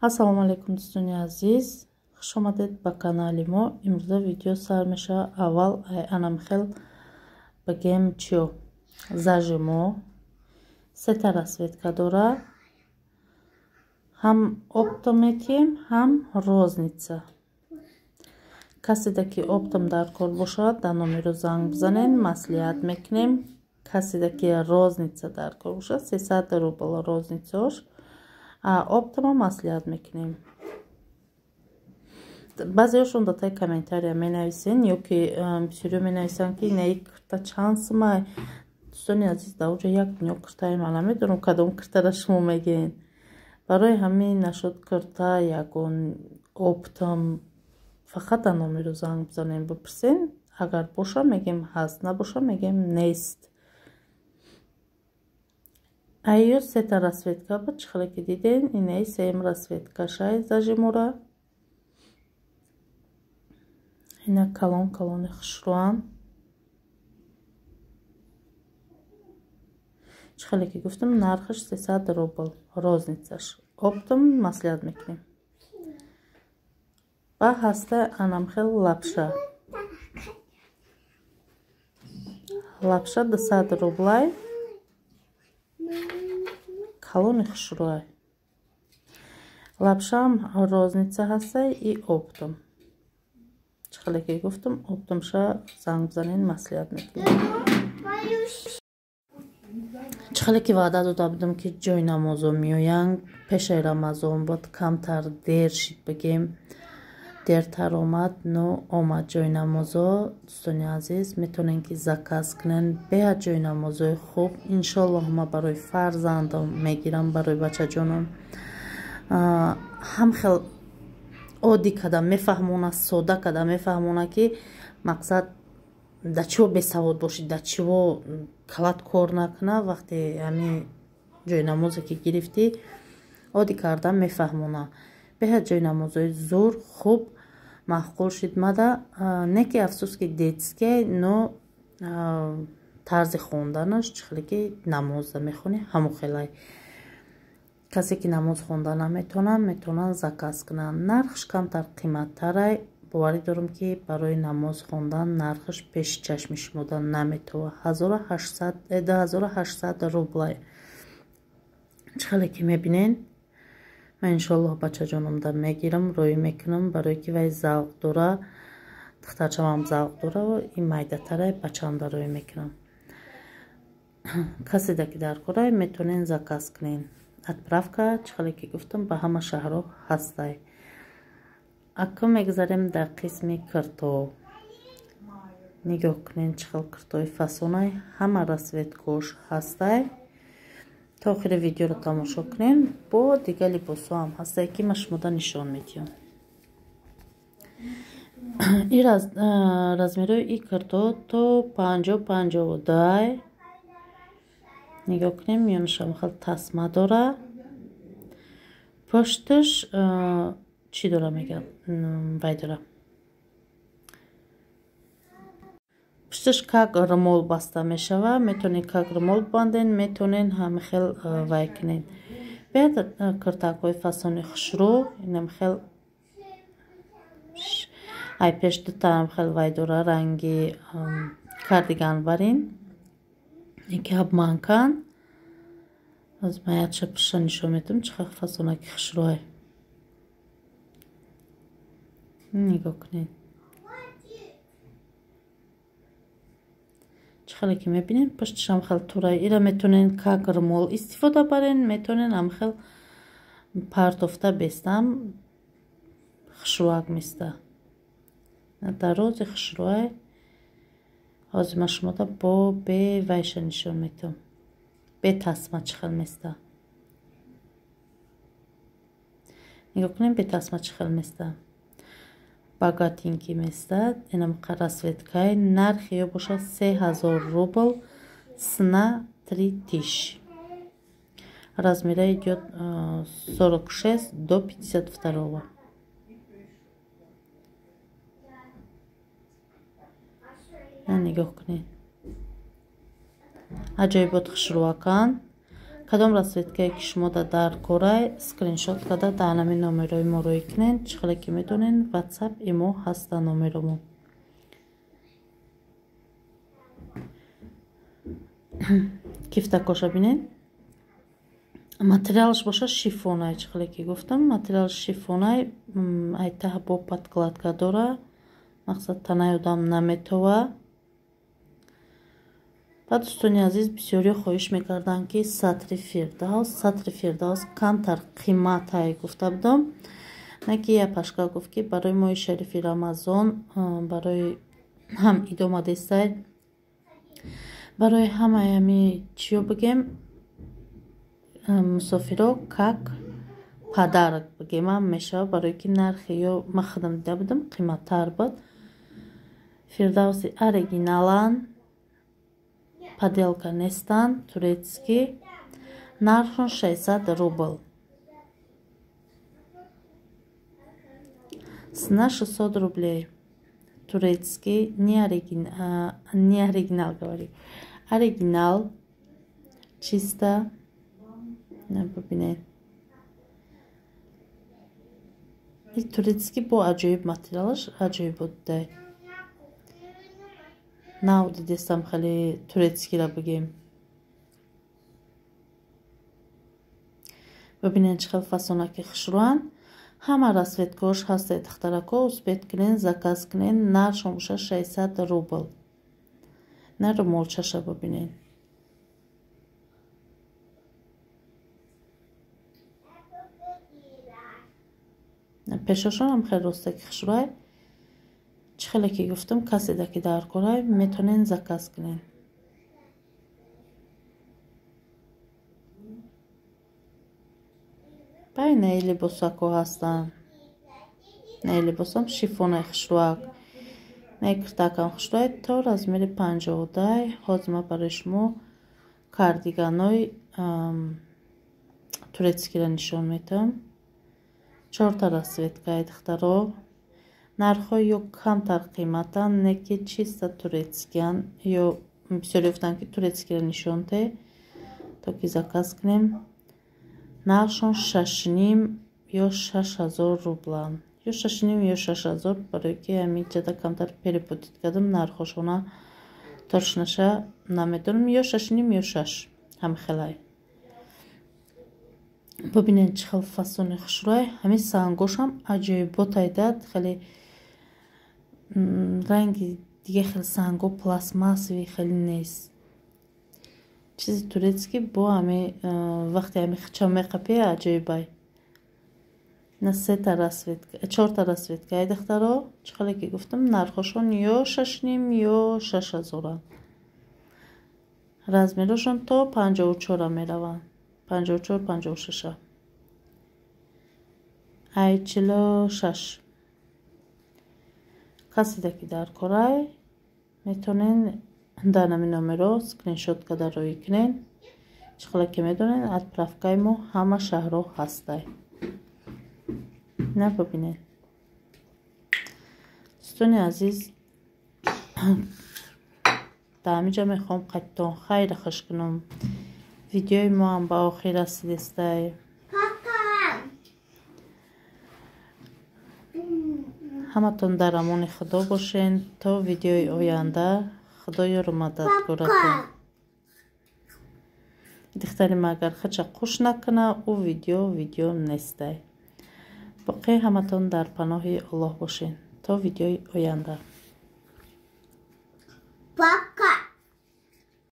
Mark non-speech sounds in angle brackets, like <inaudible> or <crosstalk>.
ассалому алайкум дӯстони азиз. Хуш омадед ба канали мо. Имрӯза видео сар мешава аввал ай анамхел бигем чиё? Зажи мо. Сета расветка дора. Ҳам опто метиҳем ҳам розница. Касида ки оптом дар кор бошад дар номеро занг бизанед маслиҳат мекунем. Касида ки розница дар кор бошад сесад рубл розницаош оптама маслиҳат мекунем. Баъзеҳошон датаи комментария менависен ё ки бисёриҳо менависанд ки инаи кирта чанд сумай? Дӯстони азиз дар оҷа як дунё киртаи ман намедонам кадом киртара шумо мегӯед? Барои ҳамин нашуд кирта ягон оптам фақат дар номеро занг бизанем бипурсен агар боша мегӯем ҳаст набоша мегӯем нест айос сета расцветка ба чихеле ки дидем инаи сеюм расцветка шай зажимура ина калон калони хушруам чихеле ки гуфтам нархаш сесад рубл розницаш оптом маслиҳат мекунем ва ҳаста анамхел лапша лапша 200 рублай калони хушрӯай лапшаам розница ҳастай и оптум. Чӣ хеле ки гуфтам оптумша занг бизанен маслиҳат мекунем чӣ хеле ки ваъда дода будам ки ҷойнамозо меоянд пешаи рамазон бод камтар дер шид бигем дертар омад но омад. Ҷойнамозо дӯстони азиз метавонем ки заказ кунем беҳад ҷойнамозҳои хуб иншоаллоҳ ма барои фарзандам мегирам барои бачаҷонам. Ҳам хел оддӣ када мефаҳмона сода када мефаҳмона ки мақсад да чиво бесавод бошӣ да чиво калат кор накуна. Вақте ҳамин ҷойнамозе ки гирифтӣ оддӣ карда мефаҳмона. Беҳад ҷойнамозҳои зур хуб маъқул шид мада не ки афсӯс ки детский но тарзи хонданаш чӣ хеле ки намоза мехонӣ ҳамон хелай касе ки намоз хонда наметавонад метавонанд заказ кунанд нархш камтар қиматтарай. Боварӣ дорам ки барои намоз хондан нархаш пеши чашми шумода наметавад ҳазору ҳаштсад рублай. Чӣ хеле ки мебинед ман иншоаллоҳ бачаҷономда мегирам роӣ мекунам. Барое ки вай завқ дора духтарчамам завқ дора ин майдатара бачаамда роӣ мекунам. Касида ки дар корай метавонен заказ кунен отправка чӣ хеле ки гуфтам ба ҳама шаҳрҳо ҳастай. Акун мегузарем дар қисми кирто нигоҳ кунен чӣ хел киртои фасонай ҳама расветкош ҳастай то охири видеоро тамошо кунем бо дигар либосоам ҳастае ки ман шумода нишон медиҳам. <clears throat> Ин размерои и карто то панҷо панҷову дай нигоҳ кунем миёнашам хел тасма дора. Пушташ чӣ дора мегам вай дора пушташ как румол баста мешавад метавонед как румол банден метавонед ҳамихел вай кунед. Беяд куртакҳои фасони хушрӯ инамхел ай пеш дутаам хел вай дора ранги кардиганбарин яке обманкан аз маяча пуша нишон метавам чихел фасонаки хушрӯай нигоҳ кунед хеле ки мебинем пушташам хел турай ира метонен как румол истифода барен метонен ҳамхел партофта бестам хушрӯак миста дарози хушрӯай ҳозир ман шумода бо бе вайша нишон метавам бе тасма чӣ хел места? Нигоҳ кунем бе тасма чӣ хел места багатинки местад инамқа расветкаи нархи ё бошад се ҳазор рубл сна три тиш. Размера идёт сорок шест до пятьдесят второго. Нигоҳ кунед. Аҷоибот хушрӯакан кадом расветкае ки шумо да дар корай скриншот карда дар ҳанами номерои моро икнен чӣ хеле ки медонен ватсап имо ҳаста номеромо <clears throat> кифтакоша бинед? Материалш боша шифонай чӣ хеле ки гуфтам. Материал шифонай ай таҳ бо подкладка дора. Мақсад танаи одам наметова ба дӯстони азиз бисёриё хоҳиш мекарданд ки сатри фирдаус сатри фирдаус камтар қиматай гуфта будам. На ки я пашка гуфт ки барои моҳи шарифи рамазон барои ҳам идома дестай барои ҳамаи ами чиё бигем мусофиро как падарак бигемам мешавад барое ки нархи ё ма худам дида будам қиматтар буд. Фирдавси оригиналан Паделка не стан, турецки, нархон 60 рубл. Сна 600 рублей. Турецки, не оригинал, а, не оригинал говори. Оригинал, чиста, не И турецки по аджоиб материал, аджоиб отдай. ნაუდი დესამხალი თურეცკი რაბგი ببینن چه فاسونا که خشروان همه را سویتگوش هست اختراکو اسپیت کنین زکاز کنین نر شموشه 600 روبل نر مولچشه ببینین پششون هم خیلی رسته که خشروان чӣ хеле ки гуфтам каседа ки дар корай метонен заказ кунен бай наи либосако ҳастанд наи либосам шифонаи хушрӯак наи куртакам хушрӯай то размери панҷоҳдай ҳозима барои шумо кардиганои турецкиро нишон метавам чорта расветкаи духтаро нархҳо ё камтар қиматанд не ки чиста турецкиянд ё бисёре гуфтанд ки турецкиро нишонте то ки заказ кунем нархшон шашним ё шаш ҳазор рубланд ё шашним ё шаш ҳазор барое ки ами ҷада камтар перепутит кардам нархошона точнаша намедонам ё шашним ё шаш ҳамихелай бубинед чӣ хел фасони хушрӯй ҳамин сангошам аҷоиботай дад хеле ранги дига хеле санго пластмассови хеле нест чизи турецкӣ бо ами вақте ами хича меқапе аҷоибай на сета расветка чорта расветка. Ай духтаро чӣ хеле ки гуфтам нархошон ё шашним ё шаш ҳазоранд размерашон то панҷоҳу чора мераванд панҷоҳу чор панҷоҳу шаша. Ай чило шаш каседе ки дар корай метонен дар нами номеро скриншот карда роӣ кунен чӣ хеле ки медонен отправкаи мо ҳама шаҳрҳо ҳастай. На бубинед дӯстони азиз <clears throat> дар ҳамиҷа мехоҳам қайдтон хайра хуш кунам. Видеои моам ба охир расидистай ҳаматон дар амони худо бошен то видеои оянда худоёро мададгора кун духтари ма агар хача қуш накуна ӯ видео видео нестай боқӣ ҳаматон дар паноҳи аллоҳ бошен то видеои оянда. Papa.